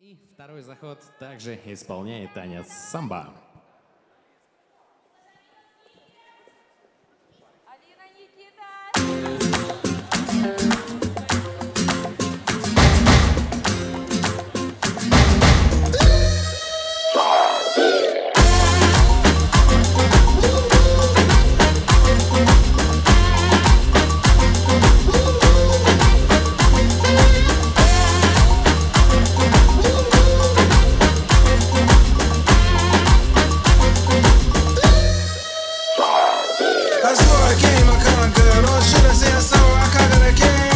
И второй заход также исполняет танец самба. I came, I kinda good. Oh shit, I say I saw, I kinda came.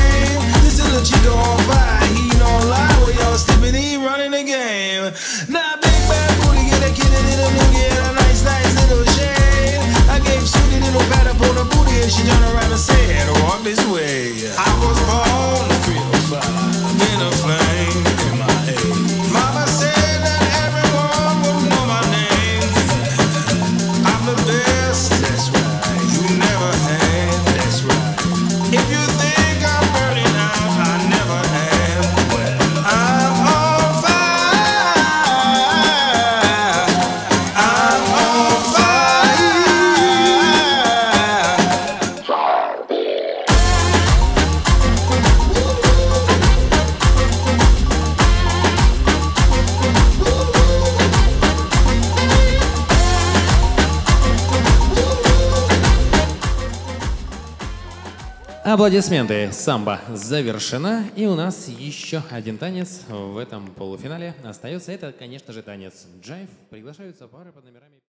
Аплодисменты. Самба завершена. И у нас еще один танец в этом полуфинале остается. Это, конечно же, танец джайв. Приглашаются пары под номерами...